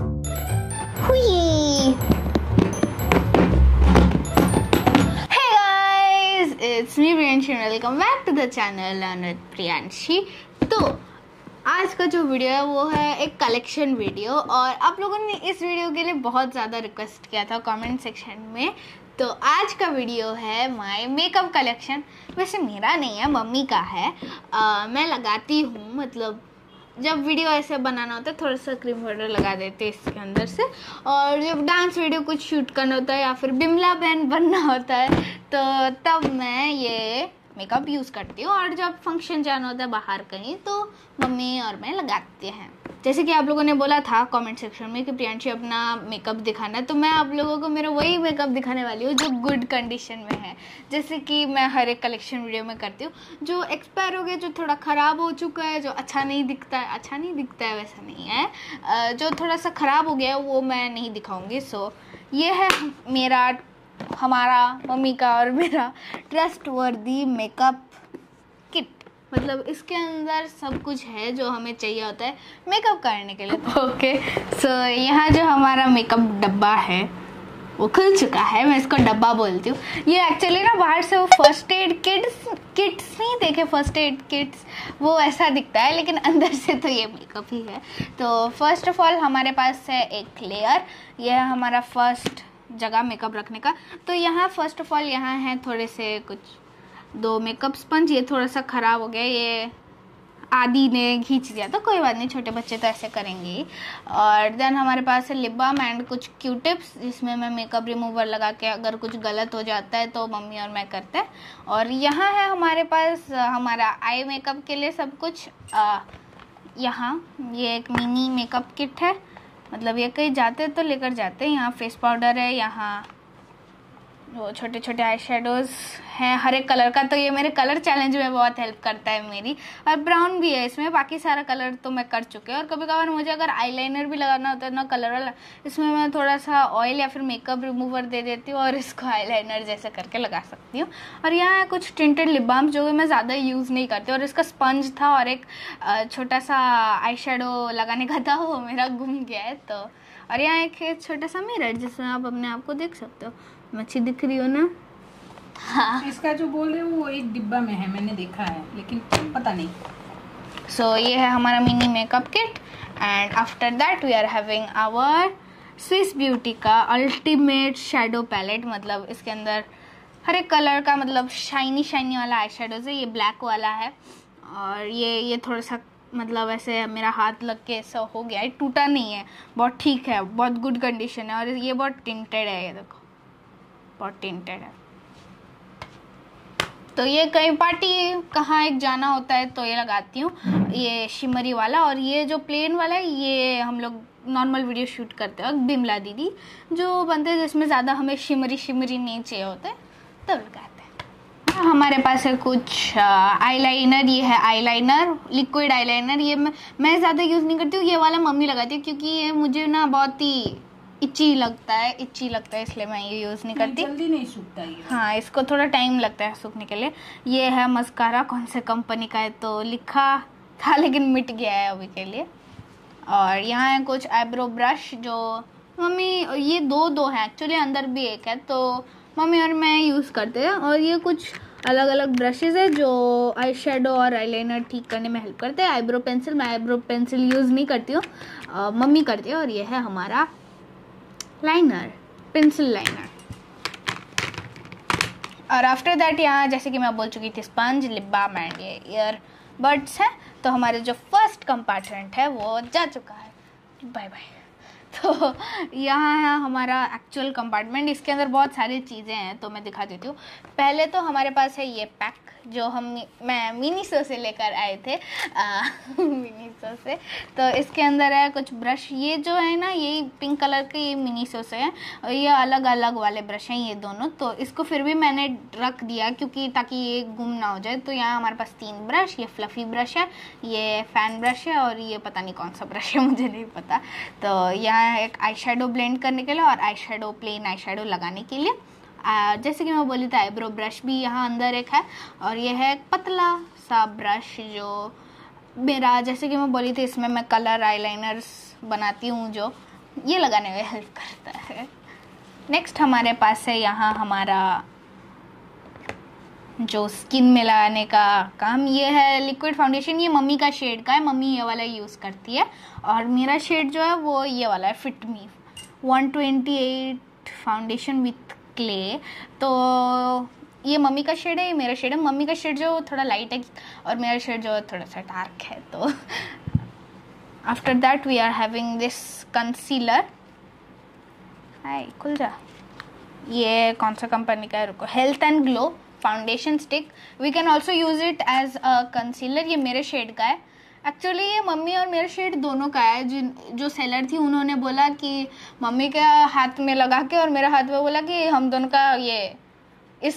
Whee! Hey guys, it's me Priyanshi and welcome back to the channel and with Priyanshi. तो आज का जो video है वो है एक कलेक्शन वीडियो और आप लोगों ने इस वीडियो के लिए बहुत ज़्यादा रिक्वेस्ट किया था कमेंट सेक्शन में तो आज का वीडियो है माय मेकअप कलेक्शन वैसे मेरा नहीं है मम्मी का है आ, मैं लगाती हूँ मतलब जब वीडियो ऐसे बनाना होता है, थोड़ा सा क्रीम पाउडर लगा देते हैं इसके अंदर से। और जब डांस वीडियो कुछ शूट करना होता है या फिर बिमला बहन बनना होता है तो तब मैं ये मेकअप यूज़ करती हूँ। और जब फ़ंक्शन जाना होता है बाहर कहीं तो मम्मी और मैं लगाते हैं। जैसे कि आप लोगों ने बोला था कमेंट सेक्शन में कि प्रियांशी अपना मेकअप दिखाना है तो मैं आप लोगों को मेरा वही मेकअप दिखाने वाली हूँ जो गुड कंडीशन में है। जैसे कि मैं हर एक कलेक्शन वीडियो में करती हूँ, जो एक्सपायर हो गया, जो थोड़ा ख़राब हो चुका है, जो अच्छा नहीं दिखता है अच्छा नहीं दिखता है, वैसा नहीं है। जो थोड़ा सा ख़राब हो गया है, वो मैं नहीं दिखाऊँगी। सो ये है मेरा, हमारा मम्मी का और मेरा ट्रस्ट वर्दी मेकअप मतलब इसके अंदर सब कुछ है जो हमें चाहिए होता है मेकअप करने के लिए। ओके सो यहाँ जो हमारा मेकअप डब्बा है, वो खुल चुका है, मैं इसको डब्बा बोलती हूँ। ये एक्चुअली ना बाहर से वो फ़र्स्ट एड किट्स किट्स नहीं, देखे फ़र्स्ट एड किट्स वो ऐसा दिखता है, लेकिन अंदर से तो ये मेकअप ही है। तो फ़र्स्ट ऑफ़ ऑल हमारे पास है एक लेयर यह है हमारा फ़र्स्ट जगह मेकअप रखने का। तो यहाँ फ़र्स्ट ऑफ़ ऑल यहाँ है थोड़े से कुछ दो मेकअप स्पंज ये थोड़ा सा ख़राब हो गया, ये आदि ने खींच दिया तो कोई बात नहीं, छोटे बच्चे तो ऐसे करेंगे और देन हमारे पास है लिप बाम एंड कुछ क्यू टिप्स जिसमें मैं मेकअप रिमूवर लगा के अगर कुछ गलत हो जाता है तो मम्मी और मैं करते हैं। और यहाँ है हमारे पास, हमारा आई मेकअप के लिए सब कुछ यहाँ, ये एक मिनी मेकअप किट है। मतलब ये कहीं जाते तो लेकर जाते हैं, यहाँ फेस पाउडर है, यहाँ वो छोटे छोटे आई शेडोज़ हैं, हर एक कलर का तो ये मेरे कलर चैलेंज में बहुत हेल्प करता है मेरी। और ब्राउन भी है, इसमें बाकी सारा कलर तो मैं कर चुके और कभी कभार मुझे अगर आईलाइनर भी लगाना होता है ना कलर वाला, इसमें मैं थोड़ा सा ऑयल या फिर मेकअप रिमूवर दे देती हूँ और इसको आईलाइनर जैसे करके लगा सकती हूँ। और यहाँ है कुछ टिंटेड लिप बाम जो मैं ज़्यादा यूज़ नहीं करती और इसका स्पंज था और एक छोटा सा आई लगाने का था, वो मेरा घूम गया है तो। और यहाँ एक छोटा सा मिरर जिसमें आप अपने आप को देख सकते हो। मच्छी दिख रही हो ना? हाँ। इसका जो बोल रहे हो वो एक डिब्बा में है मैंने देखा है लेकिन पता नहीं। सो so, ये है हमारा mini makeup kit and after that we are having our Swiss beauty का अल्टीमेट शेडो पैलेट मतलब इसके अंदर हर एक कलर का मतलब शाइनी शाइनी वाला आई शेडोज है ये ब्लैक वाला है। और ये ये थोड़ा सा मतलब ऐसे मेरा हाथ लग के ऐसा हो गया है टूटा नहीं है बहुत ठीक है बहुत गुड कंडीशन है और ये बहुत टिंटेड है ये देखो। बहुत टिंटेड है। तो ये कई पार्टी कहाँ एक जाना होता है तो ये लगाती हूँ, ये शिमरी वाला और ये जो प्लेन वाला है, ये हम लोग नॉर्मल वीडियो शूट करते हैं। बिमला दीदी, जो बनते हैं जिसमें ज़्यादा हमें शिमरी शिमरी नहीं चाहिए होते तब लगाते हैं। हमारे पास है कुछ आईलाइनर ये है आईलाइनर लिक्विड आईलाइनर ये मैं मैं ज़्यादा यूज़ नहीं करती हूँ, ये वाला मम्मी लगाती हूँ, क्योंकि ये मुझे ना बहुत ही इची लगता है इची लगता है इसलिए मैं ये यूज़ नहीं करती। जल्दी नहीं सूखता ये। हाँ इसको थोड़ा टाइम लगता है सूखने के लिए। ये है मस्कारा कौन से कंपनी का है? तो लिखा था लेकिन मिट गया है अभी के लिए। और यहाँ है कुछ आईब्रो ब्रश जो मम्मी ये दो दो हैं एक्चुअली अंदर भी एक है तो मम्मी और मैं यूज़ करते हैं। और ये कुछ अलग अलग ब्रशेज़ है जो आई शेडो और आईलाइनर ठीक करने में हेल्प करते हैं। आईब्रो पेंसिल मैं आईब्रो पेंसिल यूज़ नहीं करती हूँ। मम्मी करती है और ये है हमारा लाइनर पेंसिल लाइनर और आफ्टर दैट यहाँ जैसे कि मैं बोल चुकी थी sponge lip balm and ear buds हैं तो हमारे जो फ़र्स्ट कंपार्टमेंट है, वो जा चुका है। बाय बाय तो यहाँ है हमारा एक्चुअल कंपार्टमेंट इसके अंदर बहुत सारी चीज़ें हैं तो मैं दिखा देती हूँ। पहले तो हमारे पास है ये पैक जो हम मैं मिनी सो से लेकर आए थे। मिनी सो से। तो इसके अंदर है कुछ ब्रश ये जो है ना, ये पिंक कलर के ये मिनी सो से हैं, और ये अलग अलग वाले ब्रश हैं ये दोनों। तो इसको फिर भी मैंने रख दिया, क्योंकि ताकि ये गुम ना हो जाए। तो यहाँ हमारे पास तीन ब्रश ये फ्लफ़ी ब्रश है, ये फ़ैन ब्रश है, और ये पता नहीं कौन सा ब्रश है, मुझे नहीं पता। तो यहाँ एक आई ब्लेंड करने के लिए और आई प्लेन आई लगाने के लिए। जैसे कि मैं बोली थी आईब्रो ब्रश भी यहाँ अंदर एक है और ये है एक पतला सा ब्रश जो मेरा, जैसे कि मैं बोली थी, इसमें मैं कलर आईलाइनर्स बनाती हूँ जो ये लगाने में हेल्प करता है। नेक्स्ट हमारे पास है यहाँ हमारा जो स्किन में लगाने का काम, ये है लिक्विड फाउंडेशन ये मम्मी का शेड का है मम्मी ये वाला यूज़ करती है। और मेरा शेड जो है, वो ये वाला है fit me 128 foundation with clay तो ये मम्मी का शेड है, ये मेरा शेड है। मम्मी का शेड जो थोड़ा लाइट है और मेरा शेड जो है थोड़ा सा डार्क है। तो after that we are having this concealer हाय खुल जा। ये कौन सा कंपनी का है? रुको। Health and glow foundation stick we can also use it as a concealer ये मेरे शेड का है। एक्चुअली ये मम्मी और मेरे शेड दोनों का है। जिन, जो सेलर थी, उन्होंने बोला कि मम्मी के हाथ में लगा के और मेरे हाथ में बोला कि हम दोनों का ये, इस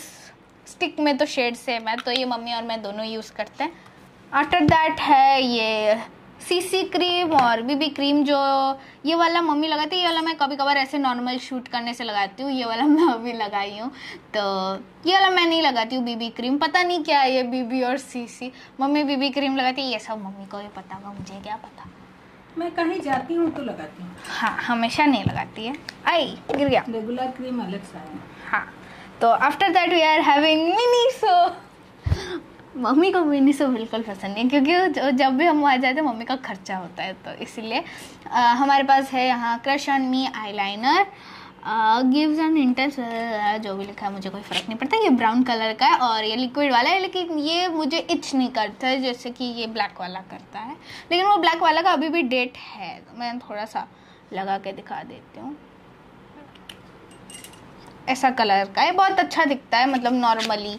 स्टिक में तो शेड सेम है तो ये मम्मी और मैं दोनों यूज़ करते हैं। आफ्टर दैट है ये सीसी क्रीम और बीबी क्रीम जो ये वाला मम्मी लगाती है ये वाला मैं कभी कभार ऐसे नॉर्मल शूट करने से लगाती हूँ ये वाला मैं अभी लगाई हूँ। तो ये वाला मैं नहीं लगाती हूँ बीबी क्रीम पता नहीं क्या है ये बीबी और सीसी मम्मी बीबी क्रीम लगाती है ये सब मम्मी को ही पता होगा मुझे क्या पता। मैं कहीं जाती हूँ तो लगाती हूँ। हाँ हमेशा नहीं लगाती है। आई गिर गया। रेगुलर क्रीम अलग सा है। हाँ तो after that we are having Miniso mummy को मिनी सो बिल्कुल पसंद नहीं क्योंकि जब भी हम वहाँ जाते हैं, मम्मी का खर्चा होता है तो इसीलिए हमारे पास है यहाँ crush on me eye liner gives and intense जो भी लिखा है, मुझे कोई फ़र्क नहीं पड़ता, ये ब्राउन कलर का है, और ये लिक्विड वाला है, लेकिन ये मुझे इच नहीं करता है जैसे कि ये ब्लैक वाला करता है, लेकिन वो ब्लैक वाला का अभी भी डेट है तो मैं थोड़ा सा लगा के दिखा देती हूँ। ऐसा कलर का है, बहुत अच्छा दिखता है मतलब नॉर्मली।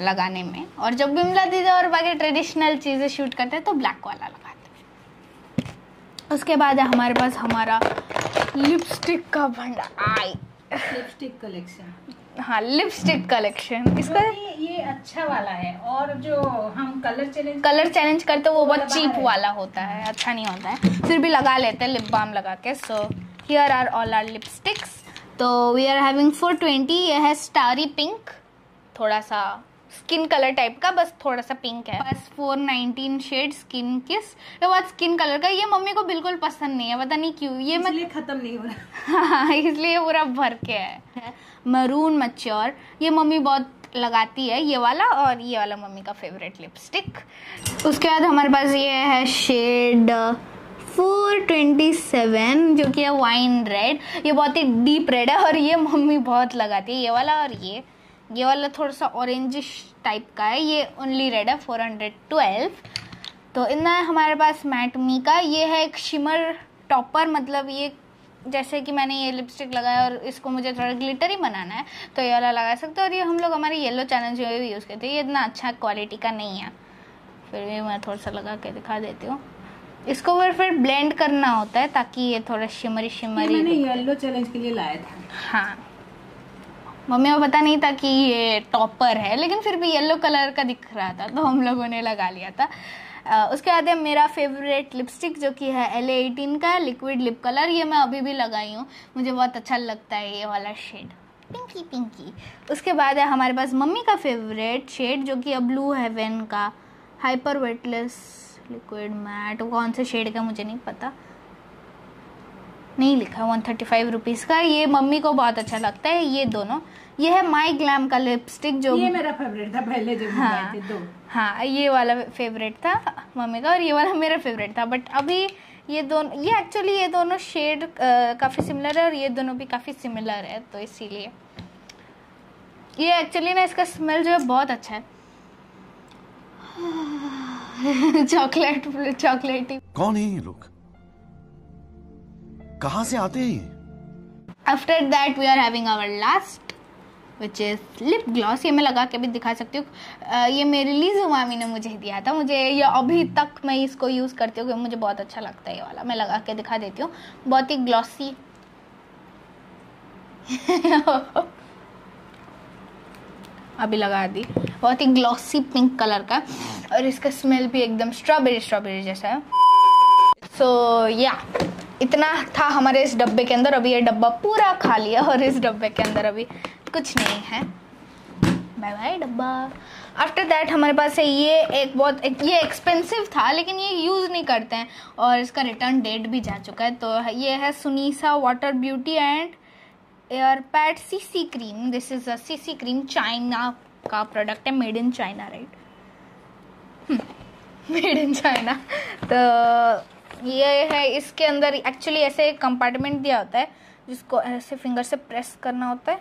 लगाने में। और जब बिमला दीदी और बाकी ट्रेडिशनल चीज़ें शूट करते हैं तो ब्लैक वाला लगाते हैं। उसके बाद है हमारे पास हमारा लिपस्टिक का भंडार। आई लिपस्टिक कलेक्शन हाँ लिपस्टिक कलेक्शन इसका ये, अच्छा वाला है। और जो हम कलर चैलेंज कलर चैलेंज करते वो बहुत चीप वाला होता है। अच्छा नहीं होता है। फिर भी लगा लेते हैं लिप बाम लगा के। So here are all our lipsticks तो we are having four twenty ये है स्टारी पिंक थोड़ा सा स्किन कलर टाइप का बस थोड़ा सा पिंक है। बस फोर नाइनटीन शेड स्किन किस ये बहुत स्किन कलर का ये मम्मी को बिल्कुल पसंद नहीं है पता नहीं क्यों ये मैं खत्म नहीं हो रहा। हाँ इसलिए पूरा भर के है। मरून मच्योर ये मम्मी बहुत लगाती है ये वाला और ये वाला मम्मी का फेवरेट लिपस्टिक उसके बाद हमारे पास ये है शेड 427 जो कि है वाइन रेड ये बहुत ही डीप रेड है और ये मम्मी बहुत लगाती है ये वाला और ये। ये वाला थोड़ा सा ऑरेंजिश टाइप का है ये ओनली रेड है 412 तो इतना है हमारे पास मैट मी का ये है एक शिमर टॉपर मतलब ये जैसे कि मैंने ये लिपस्टिक लगाया और इसको मुझे थोड़ा ग्लिटर ही बनाना है तो ये वाला लगा सकते हो। और ये हम लोग हमारे येलो चैनल जो भी यूज़ करते हैं। ये इतना अच्छा क्वालिटी का नहीं है। फिर भी मैं थोड़ा सा लगा के दिखा देती हूँ। इसको फिर फिर ब्लेंड करना होता है ताकि ये थोड़ा शिमरी शिमरी मैंने येलो चैलेंज के लिए लाया था। हाँ। मम्मी को पता नहीं था कि ये टॉपर है, लेकिन फिर भी येलो कलर का दिख रहा था तो हम लोगों ने लगा लिया था। उसके बाद है मेरा फेवरेट लिपस्टिक जो कि है एल एटीन का लिक्विड लिप कलर ये मैं अभी भी लगाई हूँ। मुझे बहुत अच्छा लगता है ये वाला शेड पिंकी पिंकी उसके बाद है हमारे पास मम्मी का फेवरेट शेड जो कि ब्लू हेवन का। हाइपर वेटलेस लिक्विड मैट कौन से शेड का मुझे नहीं पता। नहीं लिखा वन थर्टी फाइव रुपीज़ का। ये मम्मी को बहुत अच्छा लगता है ये दोनों। ये है माई ग्लैम का लिपस्टिक जो ये मेरा फेवरेट था पहले जो हाँ थे दो। हाँ ये वाला फेवरेट था मम्मी का और ये वाला मेरा फेवरेट था। बट अभी ये दोनों ये एक्चुअली ये दोनों शेड काफ़ी सिमिलर है और ये दोनों भी काफ़ी सिमिलर है तो इसीलिए। ये एक्चुअली ना इसका स्मेल जो है बहुत अच्छा है। चॉकलेट चॉकलेटी। कौन है ये लोग? कहाँ से आते हैं after that we are having our last which is lip gloss ये मैं लगा के भी दिखा सकती हूँ। ये मेरी लीजू मामी ने मुझे दिया था। मुझे ये अभी तक मैं इसको यूज़ करती हूँ क्योंकि मुझे बहुत अच्छा लगता है ये वाला। मैं लगा के दिखा देती हूँ। बहुत ही ग्लॉसी अभी लगा दी। बहुत ही ग्लॉसी पिंक कलर का। और इसका स्मेल भी एकदम स्ट्रॉबेरी स्ट्रॉबेरी जैसा है। सो so, या yeah. इतना था हमारे इस डब्बे के अंदर अभी ये डब्बा पूरा खा लिया और इस डब्बे के अंदर अभी कुछ नहीं है। बाय बाय डब्बा। आफ्टर दैट हमारे पास है ये एक बहुत एक, ये एक्सपेंसिव था लेकिन ये यूज़ नहीं करते हैं। और इसका रिटर्न डेट भी जा चुका है। तो ये है Sunisa water beauty and air pad C C cream this is a C C cream China का प्रोडक्ट है made in China right made in China तो ये है इसके अंदर एक्चुअली ऐसे एक कंपार्टमेंट दिया होता है जिसको ऐसे फिंगर से प्रेस करना होता है।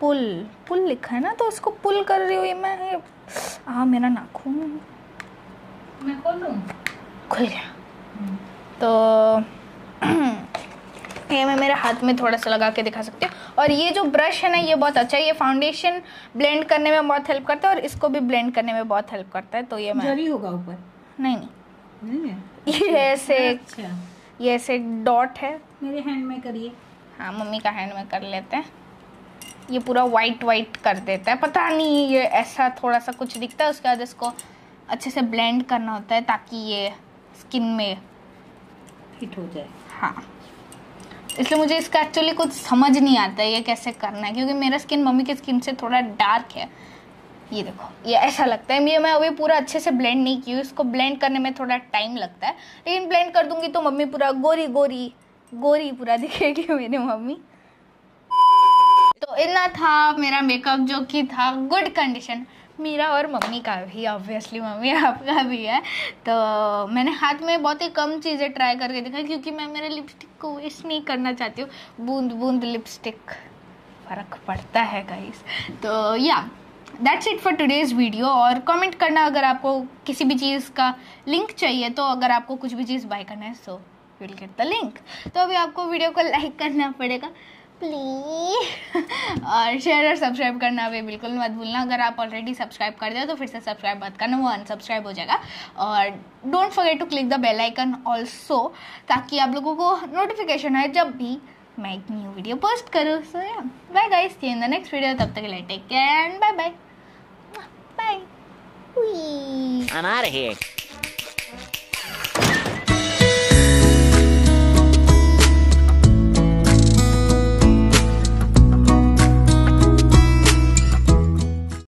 पुल पुल लिखा है ना तो उसको पुल कर रही हूँ ये मैं। हाँ मेरा नाखून मैं खोल खुल गया। तो ये मैं मेरे हाथ में थोड़ा सा लगा के दिखा सकती हूँ। और ये जो ब्रश है ना ये बहुत अच्छा है। ये फाउंडेशन ब्लेंड करने में बहुत हेल्प करता है और इसको भी ब्लेंड करने में बहुत हेल्प करता है तो ये मैं जरी होगा ऊपर। नहीं नहीं। ये ऐसे अच्छा। ये ऐसे डॉट है। मेरे हैंड में करिए। हाँ मम्मी का हैंड में कर लेते हैं। ये पूरा वाइट वाइट कर देता है। पता नहीं ये ऐसा थोड़ा सा कुछ दिखता है उसके बाद इसको अच्छे से ब्लेंड करना होता है ताकि ये स्किन में हिट हो जाए। हाँ। इसलिए मुझे इसका एक्चुअली कुछ समझ नहीं आता है ये कैसे करना है क्योंकि मेरा स्किन मम्मी के स्किन से थोड़ा डार्क है। ये देखो, ये ऐसा लगता है। ये मैं अभी पूरा अच्छे से ब्लेंड नहीं की इसको ब्लेंड करने में थोड़ा टाइम लगता है। लेकिन ब्लेंड कर दूँगी तो मम्मी पूरा गोरी गोरी गोरी पूरा दिखेगी मेरी मम्मी। तो इतना था मेरा मेकअप जो कि था गुड कंडीशन मेरा और मम्मी का भी ऑब्वियसली मम्मी आपका भी है। तो मैंने हाथ में बहुत ही कम चीज़ें ट्राई करके देखा, क्योंकि मैं मेरे लिपस्टिक को वेस्ट नहीं करना चाहती हूँ। बूंद बूंद लिपस्टिक फ़र्क पड़ता है गाइस तो या that's it for today's video और कमेंट करना अगर आपको किसी भी चीज़ का लिंक चाहिए तो अगर आपको कुछ भी चीज़ बाय करना है so will get the link तो अभी आपको वीडियो को लाइक करना पड़ेगा प्लीज़ और शेयर और सब्सक्राइब करना भी बिल्कुल मत भूलना। अगर आप ऑलरेडी सब्सक्राइब कर दिया तो फिर से सब्सक्राइब मत करना, वो अनसब्सक्राइब हो जाएगा। और don't forget to click the bell icon also ताकि आप लोगों को नोटिफिकेशन आए जब भी मैं एक न्यू वीडियो पोस्ट करूँ सो या bye guys see in the next video तब तक लिए take care and bye bye bye I'm out of here.